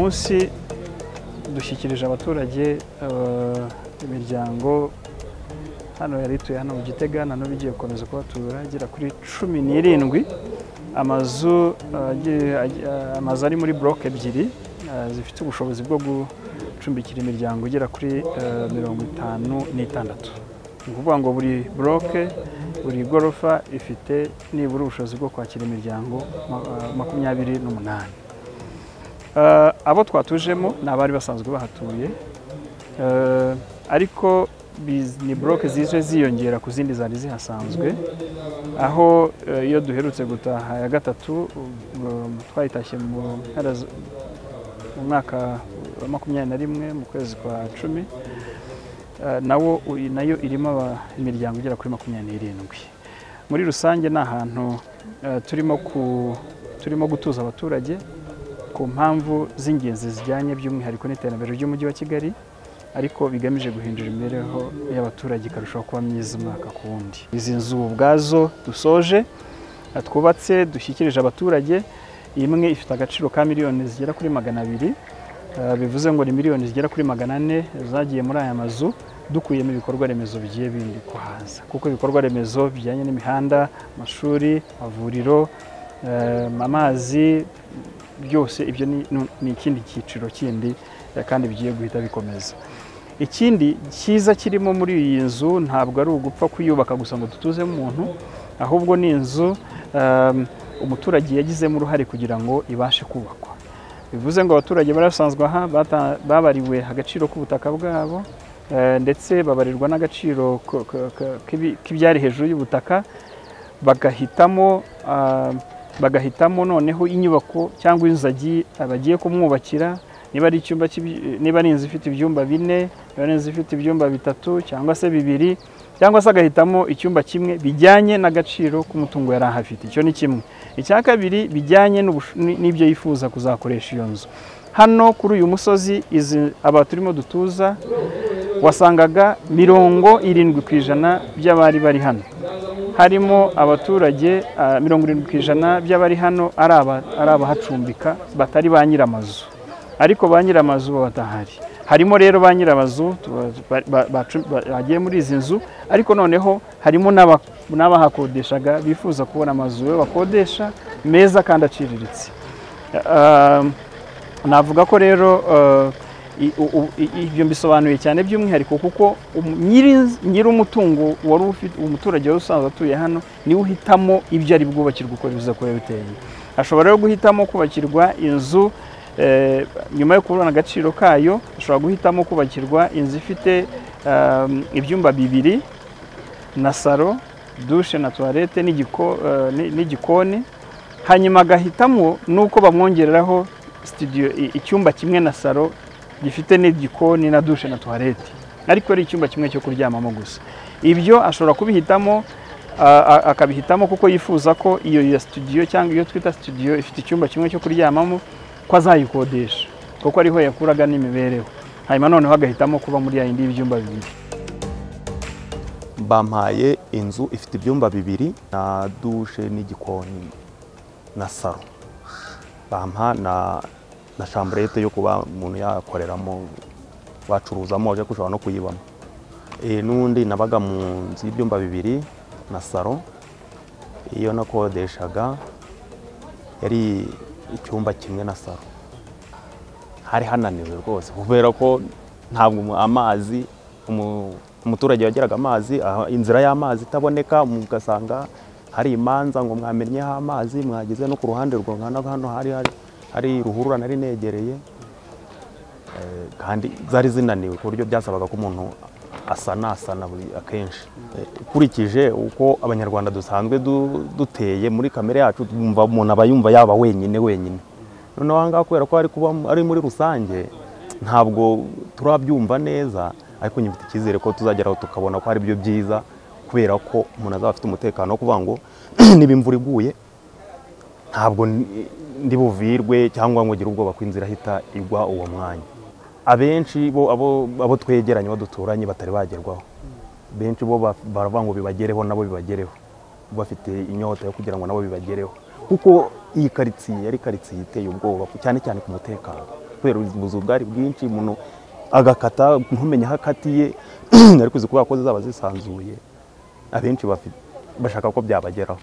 munsi dushyikirije abaturage eh, imiryango hano yari ituye hano mu gitega na n'ubu igiye gukomeza kuhatura igera kuri cumi n'irindwi amazu eh, eh, amazu ari muri buroke ebyiri zifite ubushobozi bwo gucumbikira imiryango igera kuri mirongo itanu n'itandatu. Ni ukuvuga ngo buri buroke buri gorofa ifite nibura ubushobozi bwo kwakira imiryango ma- makumyabiri n'umunani. Abo twatujemo ni abari basanzwe bahatuye. Eh, ariko ni buroke zije ziyongera ku zindi zari zihasanzwe. Aho eh, iyo duherutse gutaha ya gatatu um, twayitashye mu mwaka wa makumyabiri na rimwe mu kwezi kwa cumi. Eh, nawo na yo irimo imiryango igera kuri makumyabiri n'irindwi. Muri rusange ni ahantu eh, turimo gutuza abaturage. Ku mpamvu z'ingenzi zijyanye by'umwihariko n'iterambere ry'umujyi wa kigali ariko bigamije guhindura imibereho y'abaturage ikarushaho kuba myiza umwaka ku wundi. Izi nzu ubwazo dusoje twubatse dushyikirije abaturage imwe ifite agaciro ka miliyoni zigera kuri magana abiri Eh, bivuze ngo ni miliyoni zigera kuri magana ane zagiye muri aya mazu dukuyemo ibikorwa remezo bigiye bindi kuhaza kuko ibikorwa remezo bijyanye n'imihanda amashuri amavuriro eh, amazi byose ibyo ni- ikindi cyiciro kindi eh, kandi bigiye guhita bikomeza. Ikindi cyiza kirimo muri iyi nzu ntabwo ari ugupfa kuyubaka gusa ngo dutuzemo umuntu ahubwo ni inzu um, umuturage yagizemo uruhare kugira ngo ibashe kubakwa. Bivuze ngo abaturage bari basanzwe aha babariwe agaciro k'ubutaka bwabo eh, ndetse babarirwa n'agaciro k'ibyari hejuru y'ubutaka bagahitamo ah, bagahitamo noneho inyubako cyangwa inzu agiye- bagiye kumwubakira niba ari icyumba niba ari inzu ifite ibyumba bine niba ari inzu ifite ibyumba bitatu cyangwa se bibiri cyangwa se agahitamo icyumba kimwe bijyanye n'agaciro k'umutungo yari ahafite. Icyo ni kimwe. Icya kabiri bijyanye n'ibyo yifuza kuzakoresha iyo nzu. Hano kuri uyu musozi izi aba turimo dutuza wasangaga mirongo irindwi ku ijana by'abari bari hano. Harimo abaturage ah, mirongo irindwi ku ijana by'abari hano ari aba- ari abahacumbika batari ba nyir'amazu. Ariko ba nyir'amazu bo batahari harimo rero ba nyir'amazu bagiye muri izi nzu ariko noneho harimo n'aba- n'abahakodeshaga bifuza kubona amazu. Bakodesha meza kandi aciriritse. Ah, navuga ko rero i- ibyo mbisobanuye cyane by'umwihariko kuko um- nyiri- nyir'umutungo wari ufite umuturage wari usanzwe atuye hano ni we uhitamo ibyo ari bwubakirwe uko biza kuba biteye ashobora rero guhitamo kubakirwa inzu eh, nyuma yo kubona agaciro kayo ashobora guhitamo kubakirwa inzu ifite um, ibyumba bibiri na salo dushe na tuwarete eh, ni- n'igikoni. Hanyuma agahitamo n'uko bamwongereraho icyumba kimwe na salo gifite n'igikoni na dushe na tuwarete ariko ari icyumba kimwe cyo kuryamamo gusa. Ibyo ashobora kubihitamo akabihitamo kuko yifuza ko iyo ya studio cyangwa iyo twita studio ifite icyumba kimwe cyo kuryamamo ko azayikodesha. Kuko ariho yakuraga n'imibereho. Hanyuma noneho agahitamo kuba muri ya yindi y'ibyumba bibiri. Bampaye inzu ifite ibyumba bibiri na dushe n'igikoni na salo bampa na na chambrette yo kuba umuntu yakoreramo wacuruzamo uje kushobora no kuyibamo. Eh, n'undi nabaga mu nzu y'ibyumba bibiri na salo iyo nakodeshaga yari icyumba kimwe na salo. Hari hananiwe rwose kubera ko ntabwo amazi umu- umuturage yageraga amazi inzira y'amazi itaboneka mugasanga hari imanza ngo mwamennyeho amazi mwagize no ku ruhande rwo hano hano hari hari. Hari ruhurura nari negereye Eh, kandi zari zinaniwe ku buryo byasabaga ko umuntu asanasana akenshi. Eh, ukurikije uko abanyarwanda dusanzwe du- duteye muri kamere yacu umuntu aba yumva yaba wenyine wenyine. Noneho aha ngaha kubera ko ari muri rusange ntabwo turabyumva neza ariko nyifite icyizere ko tuzageraho tukabona ko ari byo byiza kubera ko umuntu azaba afite umutekano wo kuvuga ngo niba imvura iguye ntabwo ndi- ndi buvirwe cyangwa ngo ngire ubwoba ko inzira ihita igwa uwo mwanya. Abenshi bo abo, twegeranye abo duturanye batari bagerwaho. Benshi bo ba- baravuga ngo bibagereho nabo bibagereho. Bafite inyota yo kugira ngo nabo bibagereho. Kuko iyi karitsiye yari karitsiye iteye ubwoba cyane cyane ku mutekano. Kubera ubuzu bwari bwinshi umuntu agakata ntumenye aho akatiye ariko uzi kubera ko zaba zisanzuye abenshi bashaka ko byabageraho.